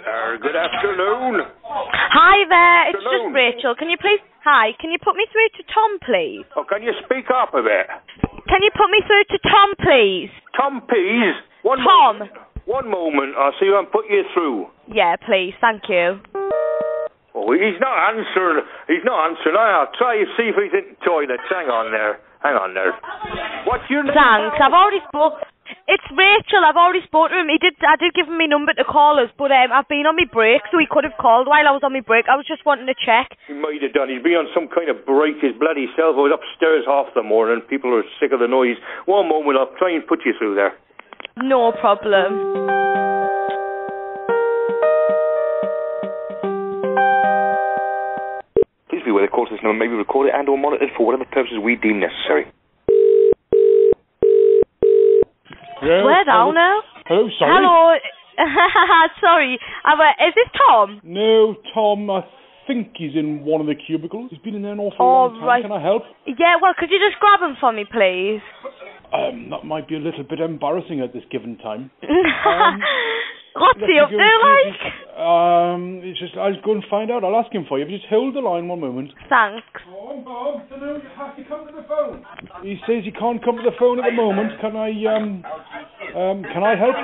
Uh, good afternoon. Hi there, it's just Afternoon. Rachel. Can you please... Hi, can you put me through to Tom, please? Oh, can you speak up a bit? Can you put me through to Tom, please? Tom please. One Tom. Moment. One moment. I'll see if I can put you through. Yeah, please, thank you. Oh, he's not answering. He's not answering. I'll try to see if he's in the toilet. Hang on there. Hang on there. What's your name? Thanks, I've already spoke... It's Rachel, I've already spoken to him. He did, I did give him my number to call us, but um, I've been on my break, so he could have called while I was on my break. I was just wanting to check. He might have done. He's been on some kind of break his bloody self. I was upstairs half the morning. People are sick of the noise. One moment. I'll try and put you through there. No problem. Please be aware the call to this number may be recorded and or monitored for whatever purposes we deem necessary. Yes, Where down now? Hello, sorry. Hello. Sorry. Uh, is this Tom? No, Tom, I think he's in one of the cubicles. He's been in there an awful long time. right. Can I help? Yeah, well, could you just grab him for me, please? Um, that might be a little bit embarrassing at this given time. What's Let he up go to, and see if like? he's- Um, it's just, I'll go and find out. I'll ask him for you. Just hold the line one moment. Thanks. Tom, Bob, hello, you have to come to the phone. He says he can't come to the phone at the moment. Can I, um, um, can I help?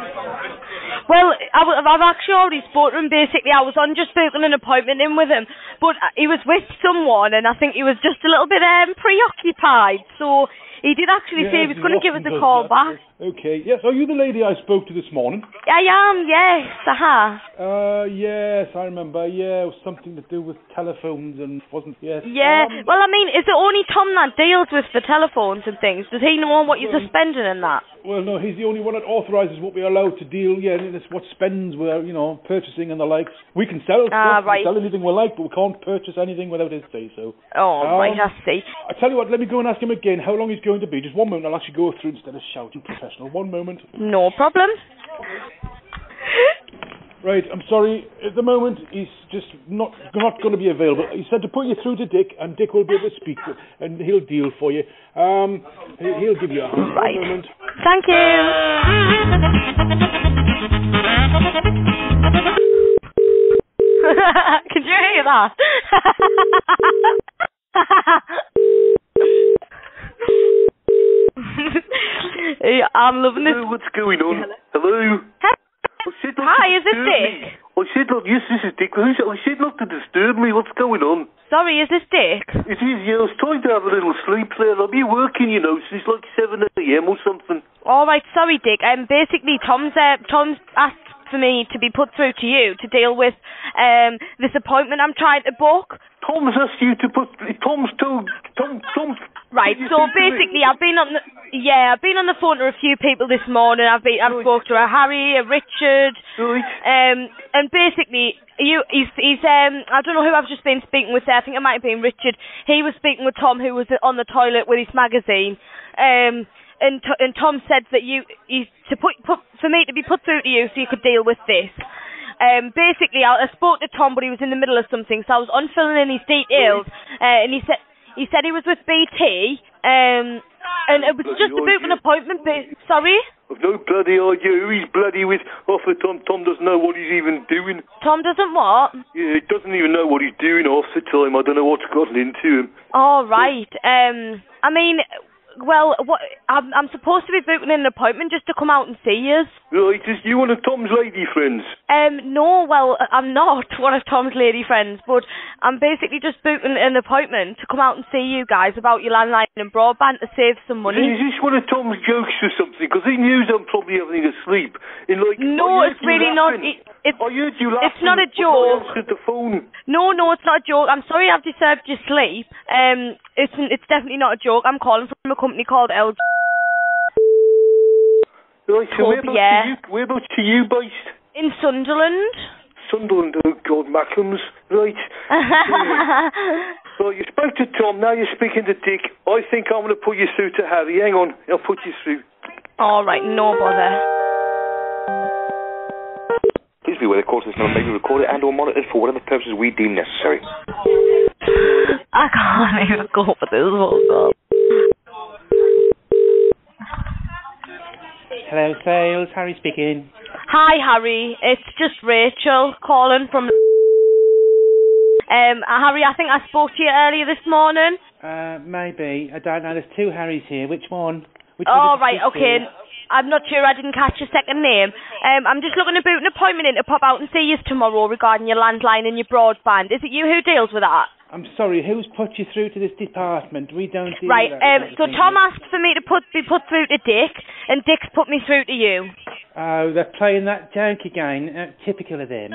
Well, I, w- I've actually already spoken to him, basically. I was on just booking an appointment in with him, but uh, he was with someone, and I think he was just a little bit um, preoccupied, so he did actually say he was going to give us a call that. back. Okay, yes. Are you the lady I spoke to this morning? I am, yes, uh-huh. Uh, yes, I remember. Yeah, it was something to do with telephones and wasn't. Yes. Yeah, Um, well, I mean, is it only Tom that deals with the telephones and things? Does he know what you're Well- spending and that? well, no, he's the only one that authorises what we're allowed to deal. Yeah, and it's what spends we're, you know, purchasing and the likes. We can sell Ah, stuff, right. sell anything we like, but we can't purchase anything without his say so. Oh, Um, right, I see. I tell you what, let me go and ask him again how long he's going to be. Just one moment, I'll actually go through instead of shouting professional. One moment. No problem. Right, I'm sorry. At the moment, he's just not not going to be available. He said to put you through to Dick, and Dick will be able to speak, with- and he'll deal for you. Um, he- he'll give you a. Right. Moment. Thank you. Could you hear that? Yeah, I'm loving this. Hello, what's going on? Hello? Said not Hi, is this Dick? me. I said not, yes, this is Dick. I said I said not to disturb me. What's going on? Sorry, is this Dick? It is, yeah, I was trying to have a little sleep there. I'll be working, you know, since like 7 a.m. or something. All right, sorry, Dick. Um, basically, Tom's uh, Tom's asked for me to be put through to you to deal with um this appointment I'm trying to book. Tom's asked you to put, Tom's told, Tom, Tom. Right. So through to me. basically, I've been on the yeah, I've been on the phone to a few people this morning. I've been I've Right. spoke to a Harry, a Richard, Right. um, and basically. You, he's, he's, um, I don't know who I've just been speaking with there. I think it might have been Richard. He was speaking with Tom, who was on the toilet with his magazine. Um, and and Tom said that you, you to put, put for me to be put through to you so you could deal with this. Um, basically, I, I spoke to Tom, but he was in the middle of something, so I was unfilling in his details, uh, and he said he said he was with BT, um, and it was Bloody just book an appointment. But sorry, I've no bloody idea who he's bloody with. Half the time, Tom doesn't know what he's even doing. Tom doesn't what? Yeah, he doesn't even know what he's doing half the time. I don't know what's gotten into him. All right. Um, I mean, well, what I'm I'm supposed to be booking an appointment just to come out and see you. Right, is you one of Tom's lady friends? Um, no, well, I'm not one of Tom's lady friends, but I'm basically just booking an appointment to come out and see you guys about your landline and broadband to save some money. Is this one of Tom's jokes or something? Because he knows I'm probably having a sleep. In like, No, it's really not. It, it's I heard you laughing. it's not a I joke. answered the phone. No, no, it's not a joke. I'm sorry I've disturbed your sleep. Um, it's it's definitely not a joke. I'm calling from a company called LG. Right, so whereabouts, yeah. are you, whereabouts are you based? in Sunderland. Sunderland, oh God, Mackems. Right. Uh, so you spoke to Tom, now you're speaking to Dick. I think I'm going to put you through to Harry. Hang on, I'll put you through. All right, no bother. Please be aware the call to this number may be recorded and or monitored for whatever purposes we deem necessary. I can't even go for this whole God. Hello, sales. Harry speaking. Hi, Harry. It's just Rachel calling from. Um, Harry, I think I spoke to you earlier this morning. Uh, maybe. I don't know. There's two Harrys here. Which one? Which Oh, one right, okay. to? I'm not sure. I didn't catch your second name. Um, I'm just looking to book an appointment in to pop out and see you tomorrow regarding your landline and your broadband. Is it you who deals with that? I'm sorry. Who's put you through to this department? We don't deal Right. that Um, so Tom asked for me to put be put through to Dick, and Dick's put me through to you. Oh, they're playing that joke again. Uh, typical of them.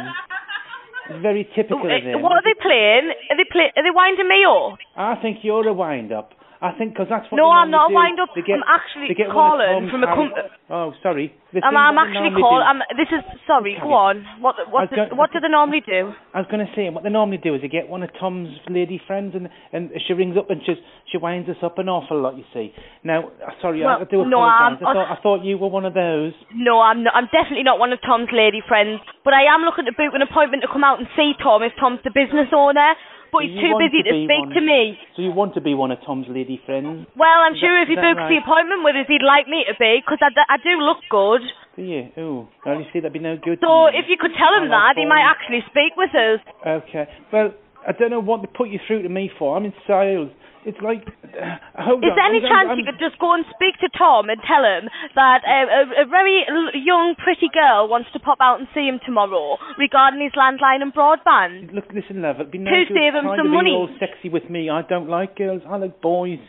Very typical Uh, of them. what are they playing? Are they play? Are they winding me up? I think you're a wind-up. I think because that's what No, I'm not a do. wind-up. They get- I'm actually they get one of calling from a Harry- com- Oh, sorry. The I'm, I'm actually calling. I'm, this is sorry. Go on. What what go- what do they normally do? I was going to say what they normally do is they get one of Tom's lady friends and and she rings up and she she winds us up an awful lot. You see. Now, uh, sorry, I, Well, I do no, apologise. I thought I thought you were one of those. No, I'm not. I'm definitely not one of Tom's lady friends. But I am looking to book an appointment to come out and see Tom if Tom's the business owner. But he's too busy to to speak to me. So you want to be one of Tom's lady friends, Well, I'm Is sure that- if he books the appointment with us, he'd like me to be, because I do look good. do you? Oh, well, you see, that'd be no good. So if you could tell him that, he might actually speak with us. Okay. Well, I don't know what they put you through to me for. I'm in sales. It's like, uh, Is on. there any I'm- chance I'm- you could just go and speak to Tom and tell him that uh, a, a very l- young, pretty girl wants to pop out and see him tomorrow regarding his landline and broadband? Look, listen, love. It'd be no To save him some money. all sexy with me. I don't like girls. I like boys.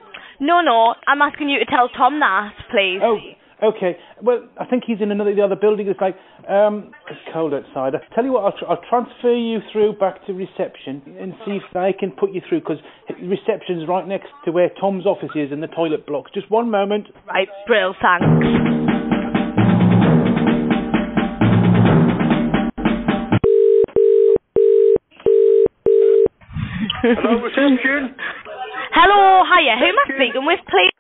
No, no, I'm asking you to tell Tom that, please. Oh, okay. Well, I think he's in another the other building. It's like, um, it's cold outside. I'll tell you what. I'll, tr- I'll transfer you through back to reception and see if they can put you through because reception's right next to where Tom's office is in the toilet blocks. Just one moment. Right, Brill, thanks. Hello, reception. Hello, hiya, who am I speaking with, please?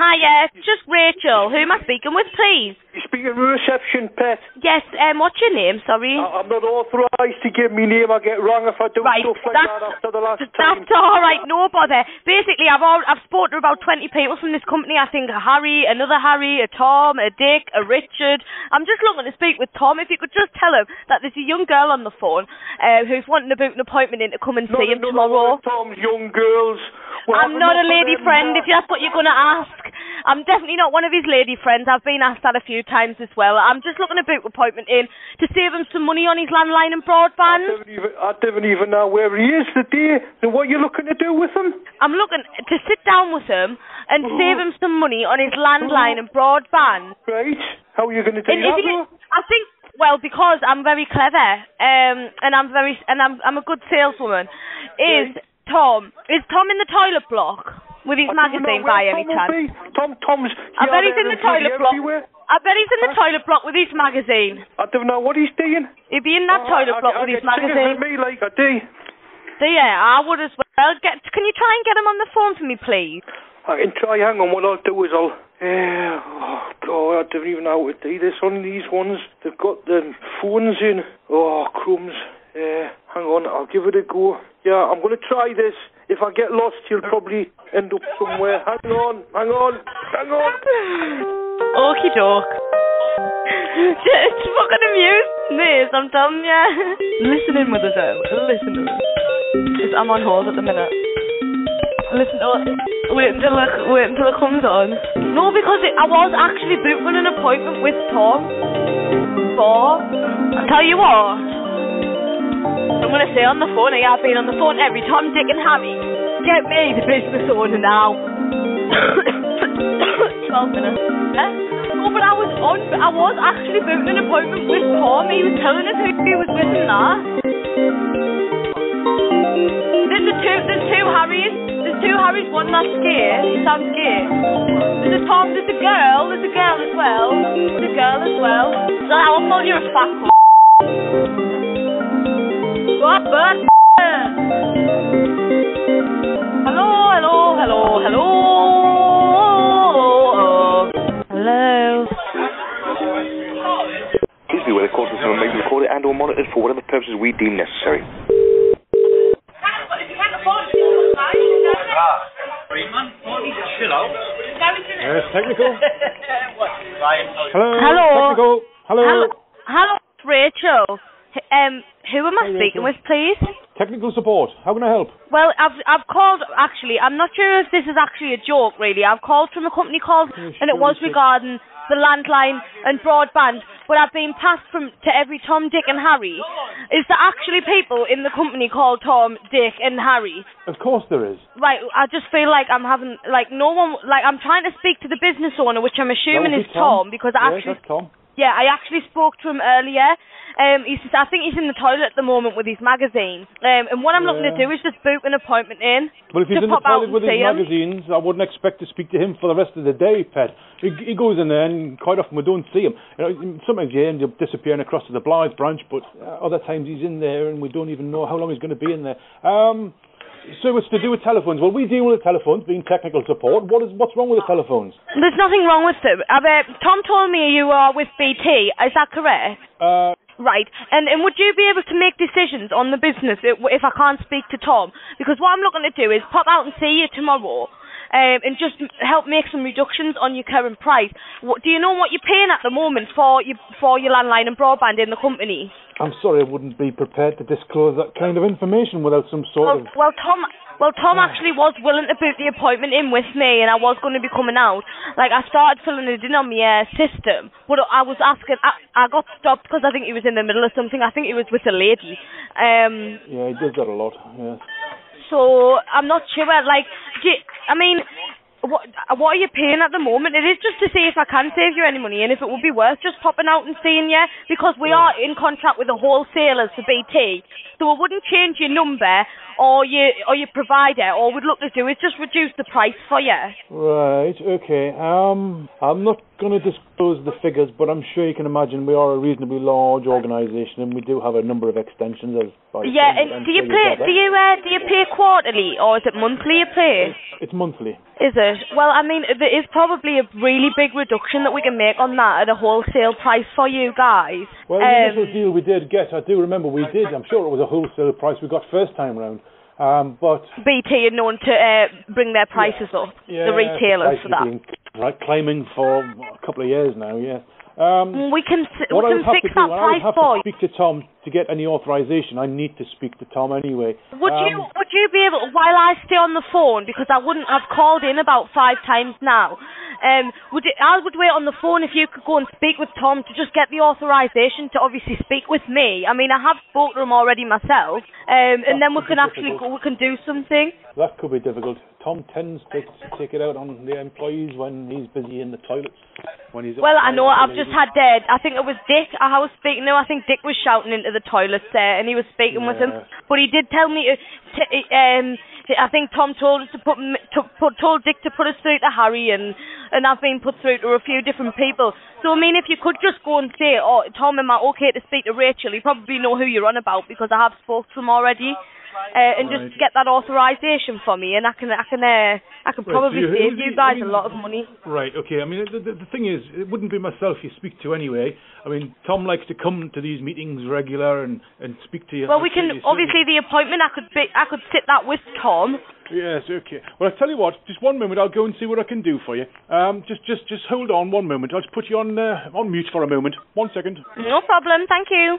Hiya, just Rachel. Who am I speaking with, please? You speaking to reception, pet? Yes, um, what's your name, sorry? I- I'm not authorised to give me name. I get wrong if I do Right, stuff like that's, that after the last time. that's all right, no bother. Basically, I've all, I've spoken to about 20 people from this company. I think a Harry, another Harry, a Tom, a Dick, a Richard. I'm just looking to speak with Tom. If you could just tell him that there's a young girl on the phone uh, who's wanting to book an appointment in to come and Not see him tomorrow. Tom's young girls. We're I'm not a lady friend, now. if that's what you're going to ask. I'm definitely not one of his lady friends. I've been asked that a few times as well. I'm just looking to book an appointment in to save him some money on his landline and I broadband. don't even, I don't even know where he is today. Then what are you looking to do with him? I'm looking to sit down with him and save him some money on his landline and broadband. Right? How are you going to do And that? I think, well, because I'm very clever, um, and I'm very, and I'm, I'm a good saleswoman. Is Tom? Is Tom in the toilet block with his I magazine by any chance? Tom, Tom's. I bet he's in the toilet block. everywhere. I bet he's in the Huh? toilet block with his magazine. I don't know what he's doing. He'd be in that Oh, toilet I, block I, with his get sick of magazine. me like I do. So yeah, I would as well. Get, can you try and get him on the phone for me, please? I can try. Hang on. What I'll do is I'll. Yeah. Oh God, I don't even know how to do this on these ones. They've got the phones in. Oh crumbs. Yeah. Hang on. I'll give it a go. Yeah. I'm gonna try this. If I get lost, you'll probably end up somewhere. Hang on. Hang on. Hang on. Okie doke. It's fucking amusing this, I'm telling ya. Listen in with us, though. Listen to us. 'Cause I'm on hold at the minute. Listen to it. Wait until it, wait until it comes on. No, because it, I was actually booking an appointment with Tom. For, I'll tell you what. I'm gonna say on the phone, I have been on the phone every Tom, Dick and Harry. Get me the business owner now. 12 minutes. No, but I was on, I was actually booking an appointment with Tom. He was telling us who he was with and that. There's the two, there's two Harrys. There's two Harrys, one that's gay. He sounds gay. There's a Tom, there's a girl, there's a girl as well. There's a girl as well. So I will call you a fat How can I help? Well, I've I've called actually. I'm not sure if this is actually a joke, really. I've called from a company called, Yeah, and it was regarding the landline and broadband. But I've been passed from to every Tom, Dick, and Harry. Is there actually people in the company called Tom, Dick, and Harry? Of course there is. Right, I just feel like I'm having like no one like I'm trying to speak to the business owner, which I'm assuming is Tom. Tom, because I Yes, actually that's Tom. Yeah, I actually spoke to him earlier. Um, he's I think he's in the toilet at the moment with his magazine. Um, and what I'm looking to do is just book an appointment in. Well, if he's in the toilet with his him. magazines, I wouldn't expect to speak to him for the rest of the day, Pet. He, he goes in there and quite often we don't see him. You know, sometimes he ends up disappearing across to the Blyth branch, but uh, other times he's in there and we don't even know how long he's going to be in there. Um, so it's to do with telephones. Well, we deal with telephones, being technical support. What is what's wrong with the telephones? There's nothing wrong with them. Uh, Tom told me you are with BT. Is that correct? Uh, Right. And and would you be able to make decisions on the business if, if I can't speak to Tom? Because what I'm looking to do is pop out and see you tomorrow. Um, and just help make some reductions on your current price. What, do you know what you're paying at the moment for your for your landline and broadband in the company? I'm sorry, I wouldn't be prepared to disclose that kind of information without some sort Well, of. well, Tom, well, Tom actually was willing to book the appointment in with me, and I was going to be coming out. Like I started filling it in on my uh, system, but I was asking. I, I got stopped because I think he was in the middle of something. I think he was with a lady. Um, Yeah, he does that a lot. Yeah. So I'm not sure. Like, you, I mean, what what are you paying at the moment? It is just to see if I can save you any money and if it would be worth just popping out and seeing you because we are in contract with the wholesalers for BT. So we wouldn't change your number or your or your provider. All we'd look to do is just reduce the price for you. Right, okay. Um, I'm not going to disclose the figures, but I'm sure you can imagine we are a reasonably large organisation and we do have a number of extensions. As Yeah, and do you pay? Do you uh, do you pay quarterly or is it monthly? You pay? It's monthly. Is it? Well, I mean, there is probably a really big reduction that we can make on that at a wholesale price for you guys. Well, the Um, initial deal we did get, I do remember we did. I'm sure it was a wholesale price we got first time round. Um, but BT are known to uh, bring their prices up, yeah, the retailers for that. Right, claiming for a couple of years now. Yeah. Um, We can what we I can have fix to do, that I would have to speak to Tom to get any authorization. I need to speak to Tom anyway. Would Um, you would you be able while I stay on the phone because I wouldn't have called in about five times now. Um, would it, I would wait on the phone if you could go and speak with Tom to just get the authorization to obviously speak with me. I mean, I have spoke to him already myself, um, and then we can actually difficult. go, we can do something. That could be difficult. Tom tends to take it out on the employees when he's busy in the toilets. When he's Well, I know I've just had uh, I think it was Dick. I was speaking. No, I think Dick was shouting into the toilets there, and he was speaking with him. But he did tell me. To, to, um, I think Tom told us to put, to put told Dick to put us through to Harry, and and I've been put through to a few different people. So I mean, if you could just go and say, "Oh, Tom, am I okay to speak to Rachel?" You probably know who you're on about because I have spoke to him already. Uh, and Right. just get that authorization for me, and I can, I can, uh, I can Right, so probably you- save you guys I a mean- lot of money. Right, okay. I mean, the, the, the thing is, it wouldn't be myself you speak to anyway. I mean, Tom likes to come to these meetings regular and, and speak to you. Well, we can obviously the appointment. I could be, I could sit that with Tom. Yes, okay. Well, I tell you what, just one moment. I'll go and see what I can do for you. Um, just, just, just hold on one moment. I'll just put you on, uh, on mute for a moment. One second. No problem. Thank you.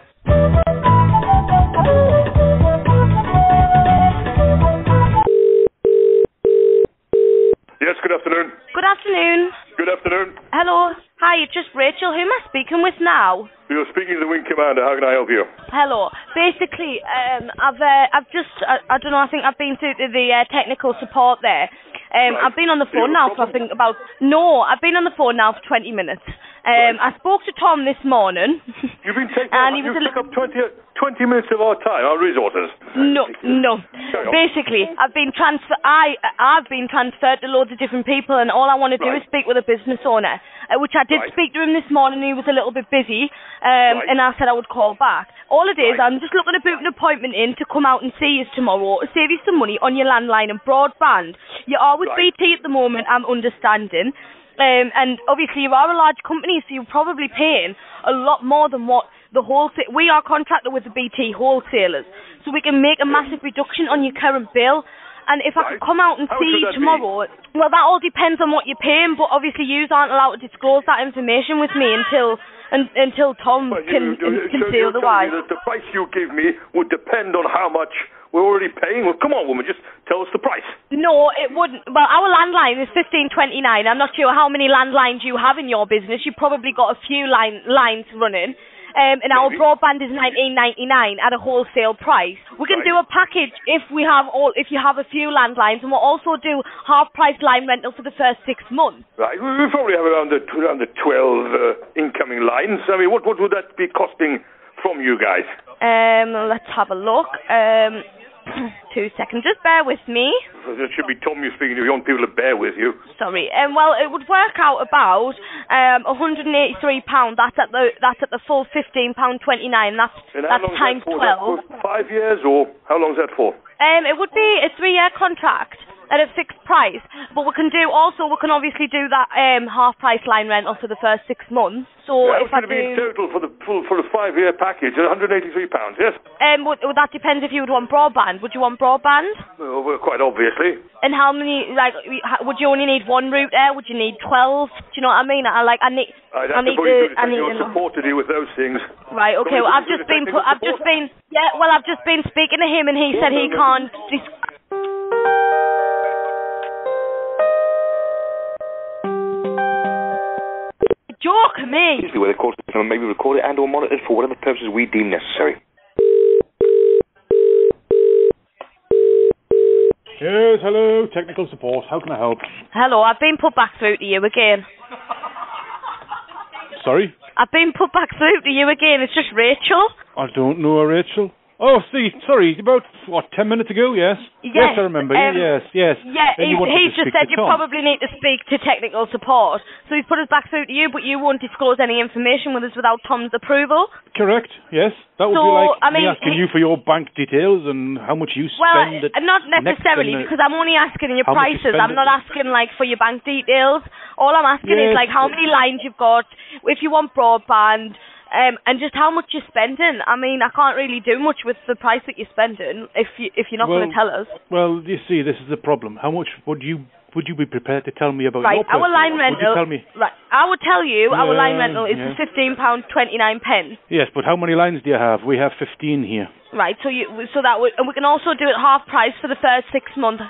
Just Rachel. Who am I speaking with now? You're speaking to the Wing Commander. How can I help you? Hello. Basically, um, I've uh, I've just I, I don't know. I think I've been through the, the uh, technical support there. Um, Right. I've been on the phone now for I think about no. I've been on the phone now for 20 minutes. Um, I spoke to Tom this morning. You've been taking And he you was a took up 20, 20 minutes of our time, our resources. No, no. Basically, I've been transfer. I I've been transferred to loads of different people, and all I want to do Right. is speak with a business owner, uh, which I did Right. speak to him this morning. He was a little bit busy, um, Right. and I said I would call back. All it is, Right. I'm just looking to book an appointment in to come out and see you tomorrow, save you some money on your landline and broadband. You are with. BT at the moment. I'm understanding. Um, and obviously you are a large company, so you're probably paying a lot more than what the wholesale. We are contracted with the BT wholesalers, so we can make a massive reduction on your current bill. And if I could come out and How see you that be? tomorrow, well, that all depends on what you're paying. But obviously, you aren't allowed to disclose that information with me until un until Tom Well, can, you- can so otherwise. the price you give me would depend on how much we're already paying? Well, come on, woman, just tell us the price. No, it wouldn't. Well, our landline is fifteen twenty nine. I'm not sure how many landlines you have in your business. You've probably got a few line lines running. Um, and our broadband is nineteen ninety nine at a wholesale price. We can do a package if we have all if you have a few landlines, and we'll also do half price line rental for the first six months. Right, we we probably have around the around the twelve uh, incoming lines. I mean, what what would that be costing from you guys? Um, let's have a look. Um, two seconds. Just bear with me. It should be Tom you're speaking to. You want people to bear with you. Sorry. Um, well, it would work out about um 183 pound. That's at the that's at the full 15 pound 29. That's And that's times that for? Is that 12. for five years, or how long's that for? Um, it would be a three-year contract at a fixed price, but we can do also we can obviously do that um half price line rental for the first six months. So Yeah, if it's I going to be in total for the full for the five year package, 183 pounds. Yes. um, would, would that depends if you would want broadband. Would you want broadband? Well, well, quite obviously. And how many like would you only need one router? Would you need twelve? Do you know what I mean? I like I need I'd I need to I need your to know. support to deal with those things. Right, okay. Well, I've just been put, I've just been yeah. Well, I've just been speaking to him, and he said he can't. Dis- Joke me. Usually where the call system may be recorded and or monitored for whatever purposes we deem necessary. Yes, hello, technical support. How can I help? Hello, I've been put back through to you again. Sorry, I've been put back through to you again. It's just Rachel. I don't know her, Rachel. Oh, see, sorry, about what ten minutes ago? Yes, Yes, I remember. um, yes, yes. Yeah, he's, he's just said you Tom. probably need to speak to technical support. So he's put us back through to you, but you won't disclose any information with us without Tom's approval. Correct. Yes, that would So, be like I me mean, asking he- you for your bank details and how much you Well, spend. at uh, not necessarily, and, uh, because I'm only asking your much you prices. I'm not asking like for your bank details. All I'm asking Yes. is like how many lines you've got, if you want broadband, um, and just how much you're spending. I mean, I can't really do much with the price that you're spending if you if you're not going to tell us. Well, you see, this is the problem. How much would you would you be prepared to tell me about Right, your our line one? Would you rental. tell me? Right, I would tell you our line rental is yeah. fifteen pound twenty nine pence. Yes, but how many lines do you have? We have 15 here. Right, so you so that would and we can also do it half price for the first six months.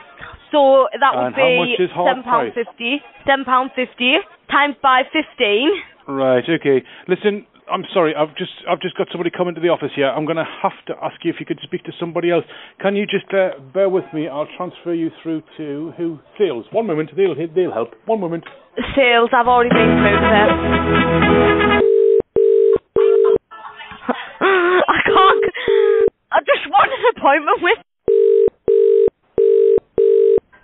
So that would And be much is half seven pound fifty. Seven pound fifty times by fifteen. Right. Okay. Listen, I'm sorry. I've just I've just got somebody coming to the office here. I'm going to have to ask you if you could speak to somebody else. Can you just uh, bear with me? I'll transfer you through to who? Sales. One moment. They'll they'll help. One moment. Sales, I've already been through there. I can't. I just want an appointment with.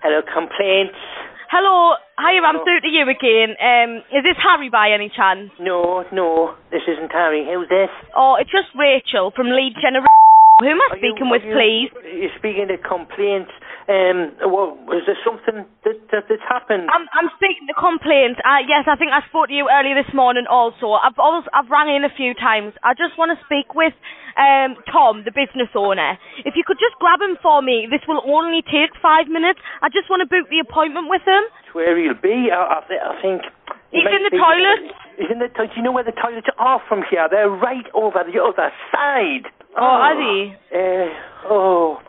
Hello, complaints? Hello, hi, I'm through to you again. Um, is this Harry by any chance? No, no, this isn't Harry. Who's this? Oh, it's just Rachel from Lead Generation. Who am I Are speaking are with, you- please? You're speaking to complaints. Um, well, is there something that, that that's happened? I'm I'm speaking to complaint. Uh, yes, I think I spoke to you earlier this morning. Also, I've also, I've rang in a few times. I just want to speak with um Tom, the business owner. If you could just grab him for me, this will only take five minutes. I just want to book the appointment with him. Where he'll be. I, I, I think. He's in the toilet. He's in the toilet. Do you know where the toilets are from here? They're right over the other side. Oh, are they? Uh, oh.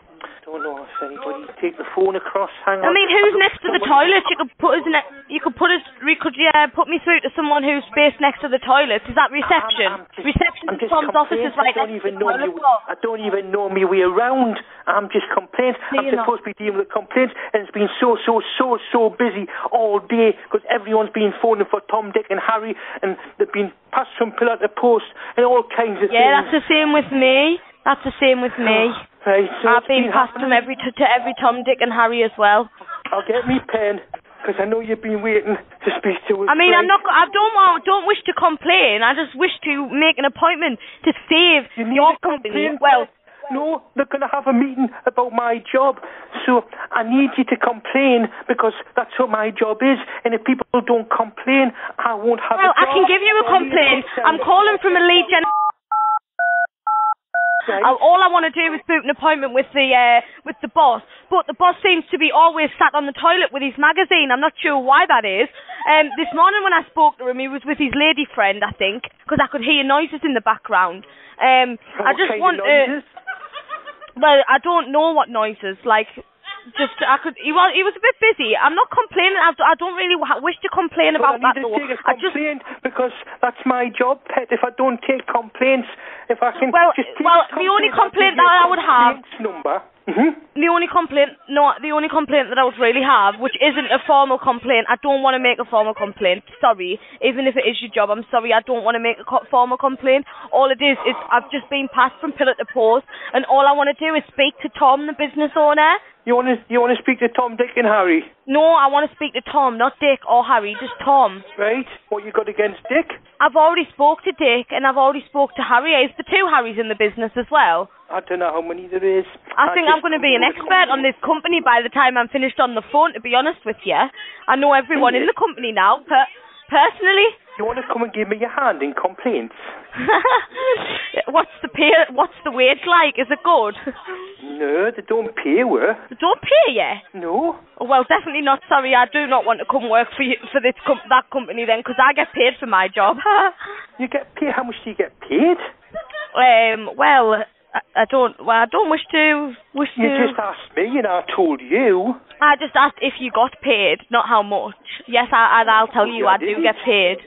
Oh, don't know if anybody take the phone across. Hang on. I mean, who's next to the toilet? You could put us ne- you could put us you could yeah, put me through to someone who's based next to the toilet. Is that reception? I'm- I'm just- reception I'm just Tom's office is right I don't even know me. I don't even know me way around. I'm just complaints. No, I'm you're not. supposed to be dealing with complaints, and it's been so, so, so, so busy all day because everyone's been phoning for Tom, Dick, and Harry, and they've been passed from pillar to post and all kinds of Yeah, things. Yeah, that's the same with me. That's the same with me. Right, so I've been passed from happening. every to, to every Tom, Dick, and Harry as well. I'll get me pen because I know you've been waiting to speak to us. I mean, I'm not. I don't want. Don't wish to complain. I just wish to make an appointment to save You your company. Well, No, they're going to have a meeting about my job. So I need you to complain because that's what my job is. And if people don't complain, I won't have well, a I job. can give you a I complaint. I'm calling from a lead gen. Right. Uh, all I want to do is book an appointment with the uh, with the boss but the boss seems to be always sat on the toilet with his magazine. I'm not sure why that is. Um, this morning when I spoke to him, he was with his lady friend, I think, because I could hear noises in the background. Um, I just want noises? Well, I don't know what noises. Like, just I could. He was he was a bit busy. I'm not complaining. I, I don't really wish to complain Well, about I that though. I just because that's my job, pet. If I don't take complaints, if I can Well, just well, the only complaint, complaint I'll give you a that I would have- number. Hmm the only complaint, no, the only complaint that I would really have, which isn't a formal complaint. I don't want to make a formal complaint. Sorry, even if it is your job, I'm sorry. I don't want to make a co- formal complaint. All it is is I've just been passed from pillar to post, and all I want to do is speak to Tom, the business owner. You want to you want to speak to Tom, Dick, and Harry, No, I want to speak to Tom, not Dick or Harry, just Tom. right? What you got against Dick? I've already spoke to Dick and I've already spoke to Harry. Is the two Harrys in the business as well? I don't know how many there is. I think I'm going to be an expert on this company by the time I'm finished on the phone. To be honest with you, I know everyone in the company now. Per- personally, You want to come and give me your hand in complaints? what's the pay? What's the wage like? Is it good? No, they don't pay well. They don't pay you. No. Well, definitely not. Sorry, I do not want to come work for you for this com- that company then, because I get paid for my job. You get paid. How much do you get paid? um, well, I, I don't. Well, I don't wish to wish You to. just asked me, and I told you. I just asked if you got paid, not how much. Yes, I, I, will tell oh, you, I do get paid.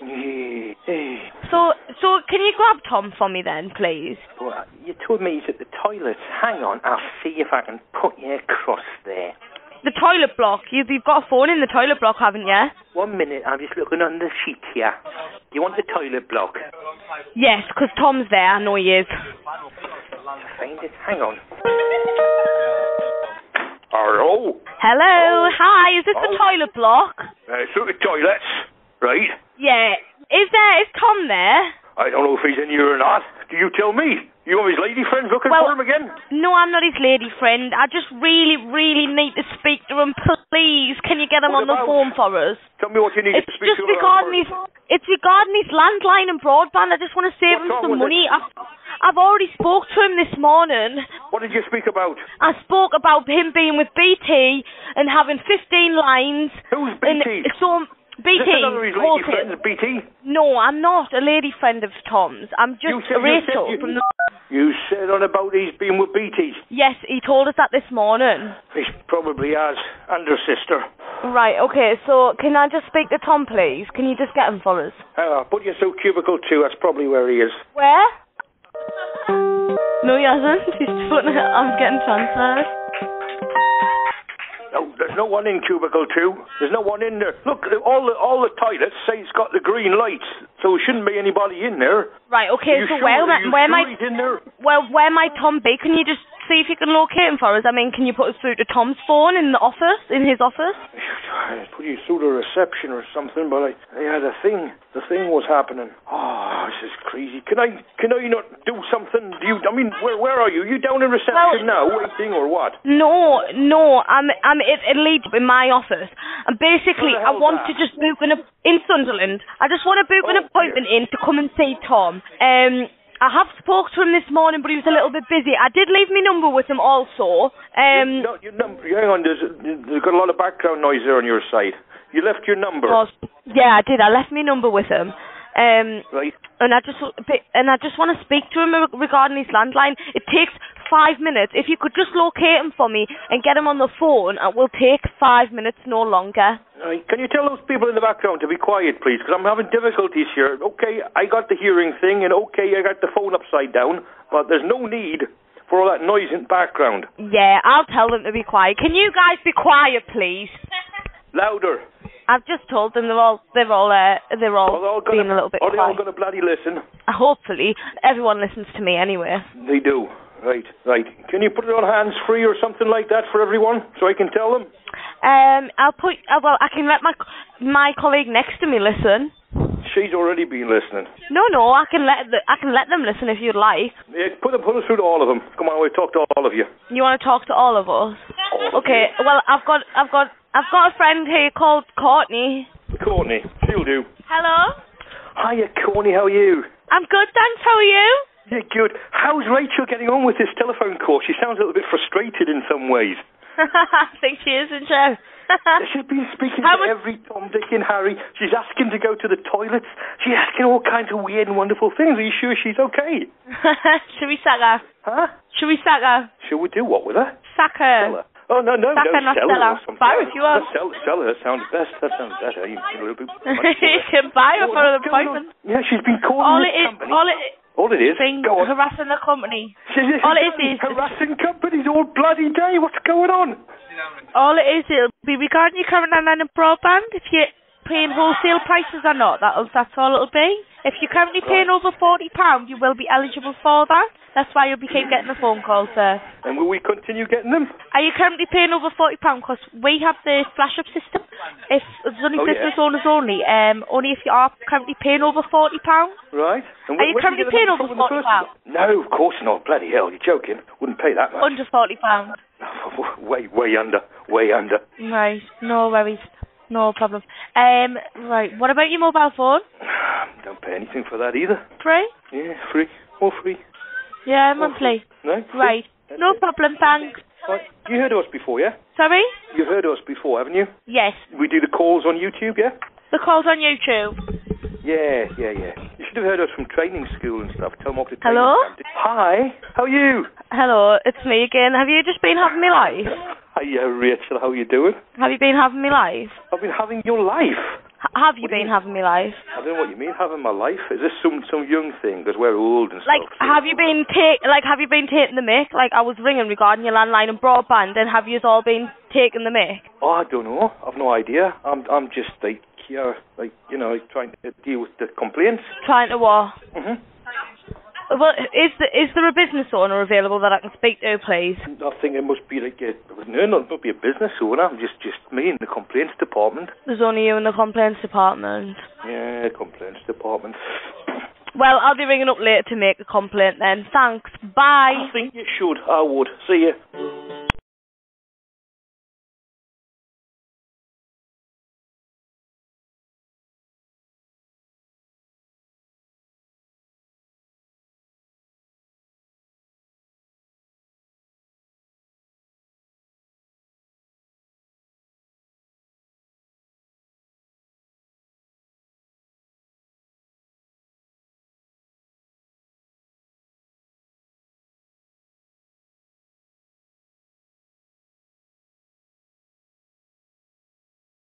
So, so can you grab Tom for me then, please? Well, you told me he's at the toilet. Hang on, I'll see if I can put you across there. The toilet block. You've, you've got a phone in the toilet block, haven't you? One minute, I'm just looking on the sheet here. You want the toilet block? Yes, 'cause Tom's there. I know he is. Find it. Hang on. Hello? Hello. Hi. Is this the Oh. toilet block? Uh, through the toilets, right? Yeah. Is there? Is Tom there? I don't know if he's in here or not. Do you tell me? You and his lady friends looking Well- for him again? No, I'm not his lady friend. I just really, really need to speak to him. Please, can you get him What on the about? phone for us? Tell me what you need It's to speak just to him regarding about his. It's regarding his landline and broadband. I just want to save What's him some money. I've, I've already spoke to him this morning. What did you speak about? I spoke about him being with BT and having 15 lines. Who's BT? so BT, Is this another lady Holton. friends, BT? No, I'm not a lady friend of Tom's. I'm just said- Rachel from the. You said on about he's been with BT. Yes, he told us that this morning. He probably has. And her sister. Right. Okay. So can I just speak to Tom, please? Can you just get him for us? Uh, put you through cubicle two. That's probably where he is. Where? No, he hasn't. He's just. I'm getting transferred. No, there's no one in cubicle two. There's no one in there. Look, all the all the toilets say it's got the green lights, so there shouldn't be anybody in there. Right. Okay. So sure? where, you where sure in there? well where might Tom be? Can you just see if you can locate him for us? I mean, can you put us through to Tom's phone in the office, in his office? I put you through to reception or something, but I, yeah, the thing, the thing was happening. Oh, this is crazy. Can I, can I not do something? Do you, I mean, where, where are you? You down in reception now, waiting or what? No, no, I'm I'm at a lead in my office, and basically I want that? to just book an in Sunderland. I just want to book an Oh, appointment in to come and see Tom. Um, I have spoke to him this morning, but he was a little bit busy. I did leave my number with him also. Um, no, you number, hang on. There's, there's got a lot of background noise there on your side. You left your number, was yeah, I did. I left my number with him. Um, right? and I just and I just want to speak to him regarding his landline. It takes five minutes. If you could just locate him for me and get him on the phone, it will take five minutes, no longer. Can you tell those people in the background to be quiet, please? Because I'm having difficulties here. Okay, I got the hearing thing, and okay, I got the phone upside down, but there's no need for all that noise in the background. Yeah, I'll tell them to be quiet. Can you guys be quiet, please? Louder. I've just told them they're all they're all uh, they're all, all gonna, being a little bit are they all going to bloody listen? Hopefully, everyone listens to me anyway. They do. Right, right. Can you put it on hands free or something like that for everyone, so I can tell them? Um, I'll put. Uh, well, I can let my my colleague next to me listen. She's already been listening. No, no, I can let the, I can let them listen if you'd like. Yeah, put them, put us through to all of them. Come on, we'll talk to all of you. You want to talk to all of us? All of Okay. Well, I've got I've got I've got a friend here called Courtney. Courtney, she'll do. Hello. Hiya, Courtney, how are you? I'm good, thanks. How are you? Yeah, good. How's Rachel getting on with this telephone call? She sounds a little bit frustrated in some ways. I think she is, isn't she? She's been speaking How to much- every Tom, Dick, and Harry. She's asking to go to the toilets. She's asking all kinds of weird and wonderful things. Are you sure she's okay? Should we sack her? Huh? Should we sack her? Shall we do what with her? Sack Sell her. her? Oh no, no, Sack no, her, sell her. her. or. Buy her if you want. Sell, sell her sounds best. That sounds better. You, you can buy her for an appointment. Yeah, she's been calling All this it is, company. all it All it is. thing Go on. harassing the company. All it is is- harassing companies all bloody day. What's going on? All it is, it'll be regarding your current landline and broadband. If you're paying wholesale prices or not, that'll, that's all it'll be. If you're currently paying over forty pounds, you will be eligible for that. That's why you'll be keep getting the phone calls, sir. And will we continue getting them? Are you currently paying over forty pounds? Because we have the flash up system. If it's only Oh, yeah. business owners only, um, only if you are currently paying over forty pounds. Right. And Are you currently you paying over from in the forty pounds? No, of course not. Bloody hell, you're joking. Wouldn't pay that much. Under forty pounds. way, way under. Way under. Right. No worries. No problem. Um. Right. What about your mobile phone? Don't pay anything for that either. Free? Yeah, free. All free. Yeah, monthly. No? Free. Right. That's No it. problem. Thanks. Right. You heard of us before, yeah? Sorry. You've heard of us before, haven't you? Yes. We do the calls on YouTube, yeah? The call's on YouTube. Yeah, yeah, yeah. You should have heard us from training school and stuff. Telemarketer training Hello? camp. Hi. How are you? Hello, it's me again. Have you just been having me live? Hiya, uh, Rachel. How are you doing? Have you been having me live? I've been having your life. Have you What do you been having me life? I don't know what you mean, having my life. Is this some some young thing? Because we're old and Like, stuff. have you been take like have you been taking the mic? Like, I was ringing regarding your landline and broadband, and have you all been taking the mic? Oh, I don't know. I've no idea. I'm I'm just like here, like you know, trying to deal with the complaints. Trying to what? hmm Well, is the, is there a business owner available that I can speak to, please? I think it must be like a no, no, it must be a business owner. I'm just just me in the complaints department. There's only you in the complaints department. Yeah, complaints department. Well, I'll be ringing up later to make a complaint then. Thanks. Bye. I think you should. I would. See you.